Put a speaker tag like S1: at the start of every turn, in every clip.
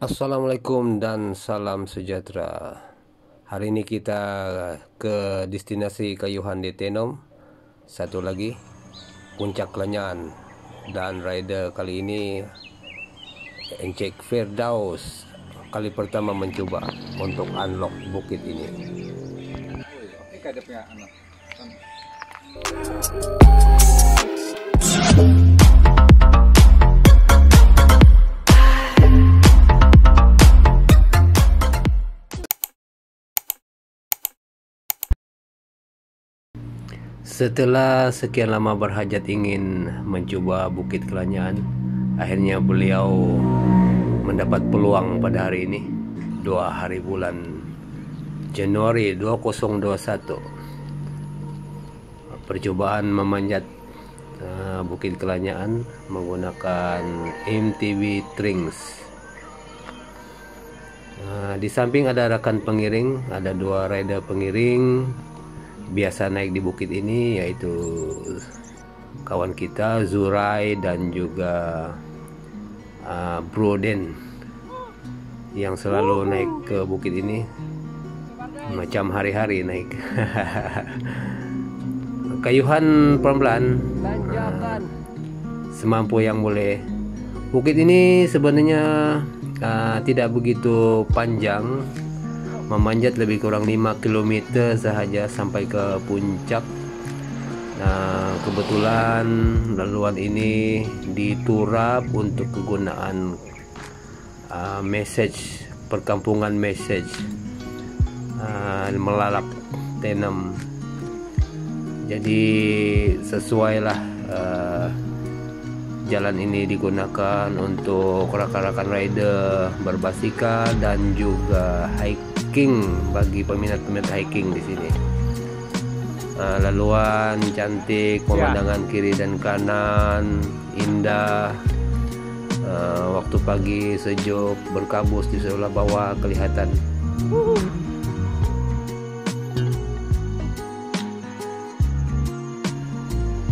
S1: Assalamualaikum dan salam sejahtera. Hari ini kita ke destinasi Kayuhan di Tenom. Satu lagi Puncak Kelanyan dan rider kali ini Encik Firdaus kali pertama mencoba untuk unlock bukit ini.
S2: Ika dia punya anak.
S1: Setelah sekian lama berhajat ingin mencoba Bukit Kelanyan, akhirnya beliau mendapat peluang pada hari ini, dua hari bulan Januari 2021. Percobaan memanjat uh, Bukit Kelanyan menggunakan MTB Trings. Uh, di samping ada rekan pengiring, ada dua rider pengiring biasa naik di bukit ini yaitu kawan kita Zurai dan juga uh, Broden yang selalu naik ke bukit ini. Macam hari-hari naik. Kayuhan pelan-pelan uh, semampu yang boleh. Bukit ini sebenarnya uh, tidak begitu panjang memanjat lebih kurang 5 km sahaja sampai ke puncak. Nah kebetulan laluan ini diturap untuk kegunaan uh, message perkampungan message uh, melalap tenem jadi sesuailah uh, jalan ini digunakan untuk rakan-rakan rider berbasikan dan juga hike hiking bagi peminat-peminat hiking di sini. Uh, laluan cantik, pemandangan ya. kiri dan kanan indah. Uh, waktu pagi sejuk berkabus di sebelah bawah kelihatan.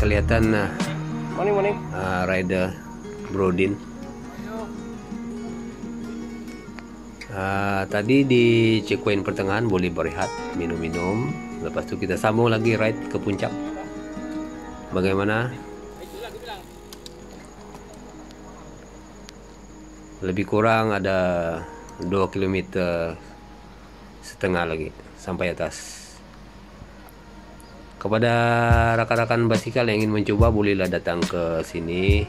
S1: Kelihatan morning, morning. Uh, rider Brodin. Uh, tadi di checkpoint pertengahan boleh berehat, minum-minum. Lepas tu kita sambung lagi ride ke puncak. Bagaimana? Lebih kurang ada 2 km setengah lagi sampai atas. Kepada rakan-rakan basikal yang ingin mencoba bolehlah datang ke sini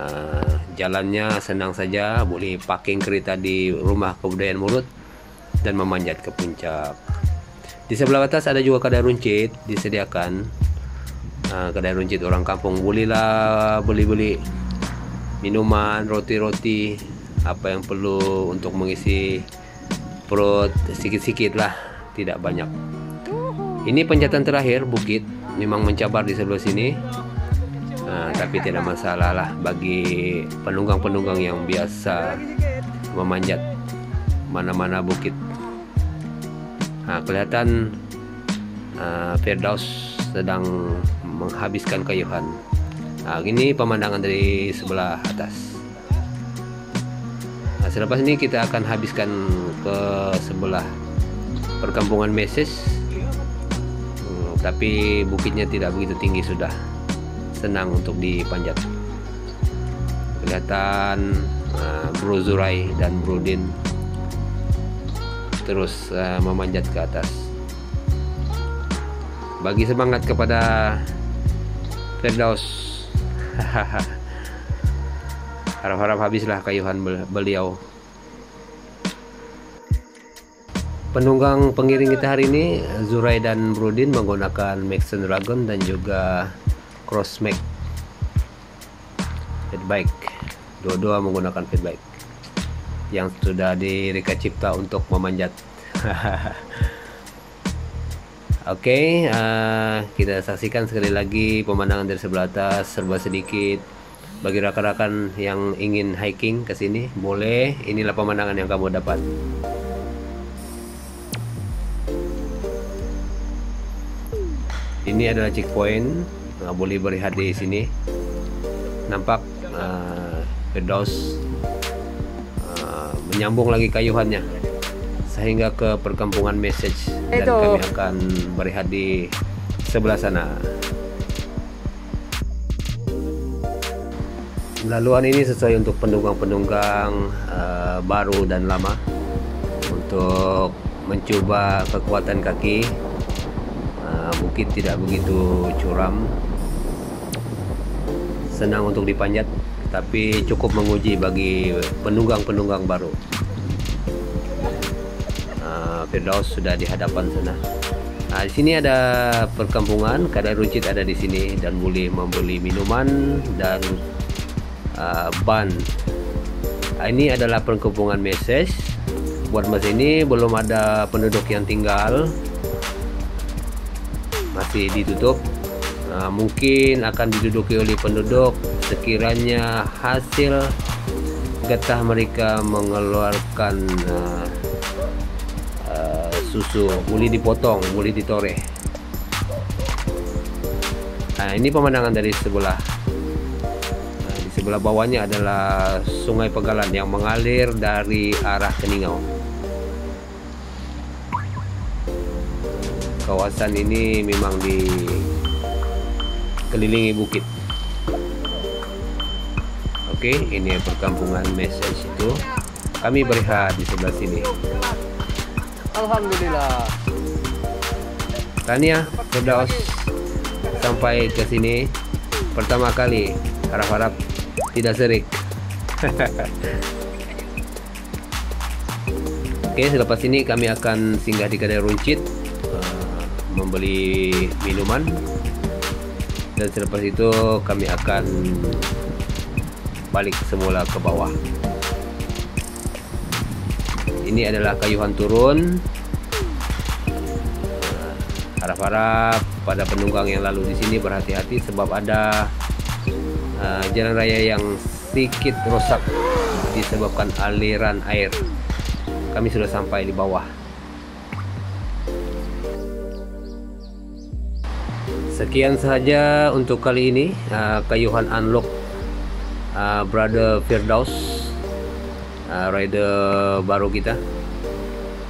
S1: uh, jalannya senang saja boleh parking kereta di rumah kebudayaan Murut dan memanjat ke puncak. Di sebelah atas ada juga kedai runcit disediakan. Uh, kedai runcit orang kampung bolehlah beli-beli minuman roti-roti apa yang perlu untuk mengisi perut sedikit-sedikit lah tidak banyak. Ini penjatan terakhir bukit memang mencabar di sebelah sini tapi tidak masalah lah bagi penunggang-penunggang yang biasa memanjat mana-mana bukit. Nah, kelihatan uh, Firdaus sedang menghabiskan kayuhan. Nah, ini pemandangan dari sebelah atas. Nah, selepas ini kita akan habiskan ke sebelah perkampungan Meses hmm, tapi bukitnya tidak begitu tinggi sudah senang untuk dipanjat. Kelihatan uh, Bro Zurai dan Bro Din terus uh, memanjat ke atas. Bagi semangat kepada Firdaus. Harap-harap habislah kayuhan beliau. Penunggang pengiring kita hari ini Zurai dan Brudin menggunakan Maxon Dragon dan juga cross mag bike dua-dua menggunakan bike yang sudah direka cipta untuk memanjat Oke, okay, uh, eh, kita saksikan sekali lagi pemandangan dari sebelah atas serba sedikit. Bagi rakan-rakan yang ingin hiking ke sini, boleh. Inilah pemandangan yang kamu dapat. Ini adalah checkpoint uh, boleh berehat di sini nampak uh, Firdaus uh, nyambung lagi kayuhannya sehingga ke perkampungan message dan
S3: Itu.
S1: kami akan berehat di sebelah sana. Laluan ini sesuai untuk penunggang-penunggang eh, baru dan lama untuk mencoba kekuatan kaki. Eh, bukit tidak begitu curam, senang untuk dipanjat, tapi cukup menguji bagi penunggang-penunggang baru. Uh, Firdaus sudah di hadapan sana. Nah, di sini ada perkampungan, kadang runcit ada di sini dan boleh membeli minuman dan uh, ban. Nah, ini adalah perkampungan message. Buat masa ini belum ada penduduk yang tinggal, masih ditutup. Nah, mungkin akan diduduki oleh penduduk sekiranya hasil getah mereka mengeluarkan uh, uh, susu. Boleh dipotong boleh ditoreh. Nah ini pemandangan dari sebelah. Nah, di sebelah bawahnya adalah sungai Pegalan yang mengalir dari arah Keningau. Kawasan ini memang dikelilingi bukit Oke, ini perkampungan message itu. Kami berehat di sebelah sini.
S3: Alhamdulillah.
S1: Tania, Firdaus sampai ke sini pertama kali. Harap-harap tidak serik. Oke, selepas ini kami akan singgah di kedai runcit eh, membeli minuman dan selepas itu kami akan balik semula ke bawah. Ini adalah kayuhan turun. Harap-harap pada penunggang yang lalu di sini berhati-hati sebab ada eh, jalan raya yang sedikit rusak disebabkan aliran air. Kami sudah sampai di bawah. Sekian sahaja untuk kali ini uh, kayuhan unlock uh, brother Firdaus uh, rider baru kita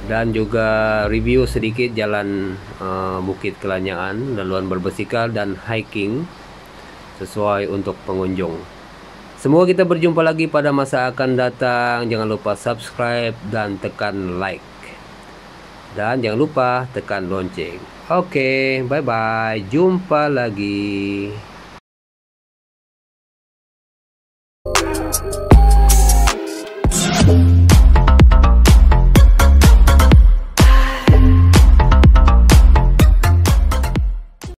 S1: dan juga review sedikit jalan uh, Bukit Kelanyaan laluan berbasikal dan hiking sesuai untuk pengunjung. Semoga kita berjumpa lagi pada masa akan datang. Jangan lupa subscribe dan tekan like. Dan jangan lupa tekan lonceng. Oke, bye bye. Jumpa lagi.